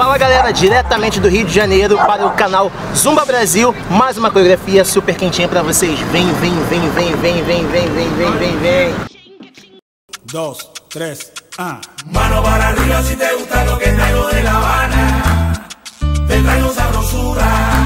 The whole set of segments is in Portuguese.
Fala galera, diretamente do Rio de Janeiro para o canal Zumba Brasil, mais uma coreografia super quentinha para vocês. Vem, vem, vem, vem, vem, vem, vem, vem, vem, vem, vem. Dos, três, um. Mano para arriba te gusta lo que traigo de La Habana. Te traigo sabrosura.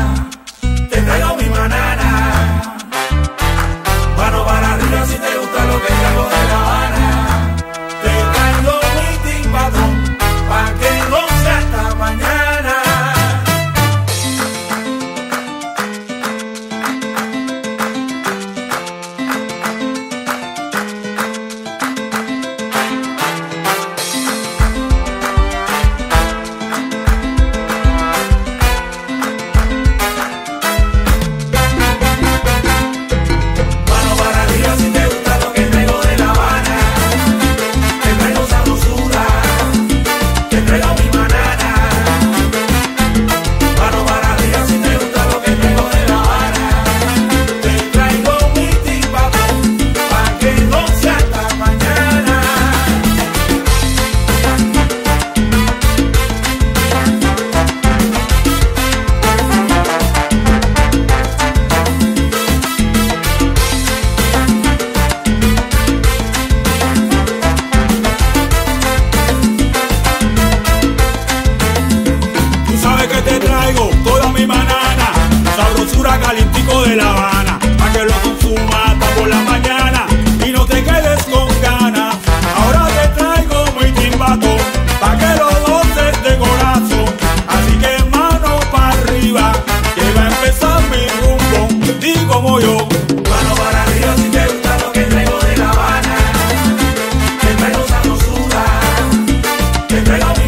entregado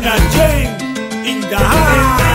Nigerian Jane in the house.